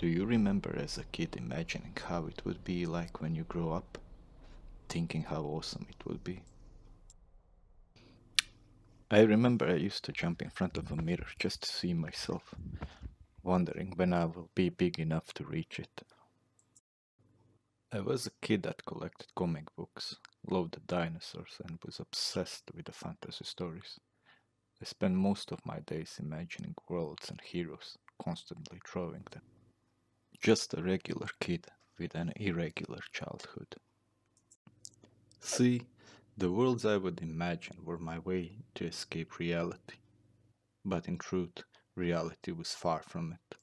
Do you remember as a kid imagining how it would be like when you grow up? Thinking how awesome it would be? I remember I used to jump in front of a mirror just to see myself, wondering when I will be big enough to reach it. I was a kid that collected comic books, loved dinosaurs, and was obsessed with the fantasy stories. I spent most of my days imagining worlds and heroes, constantly drawing them. Just a regular kid with an irregular childhood. See, the worlds I would imagine were my way to escape reality. But in truth, reality was far from it.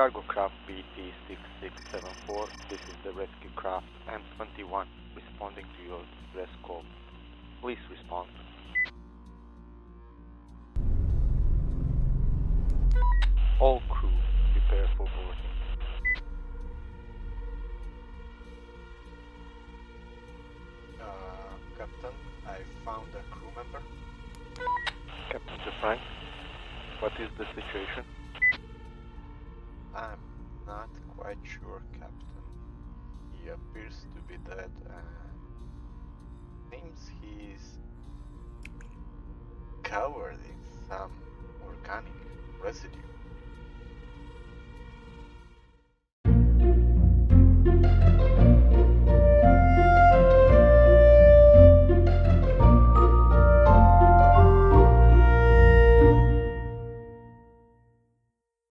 Cargo craft BP6674, this is the rescue craft M21 responding to your distress call. Please respond. All crew, prepare for boarding. Uh, Captain, I found a crew member. Captain DeFrank, what is the situation? I'm not quite sure, Captain. He appears to be dead and seems he's covered in some organic residue.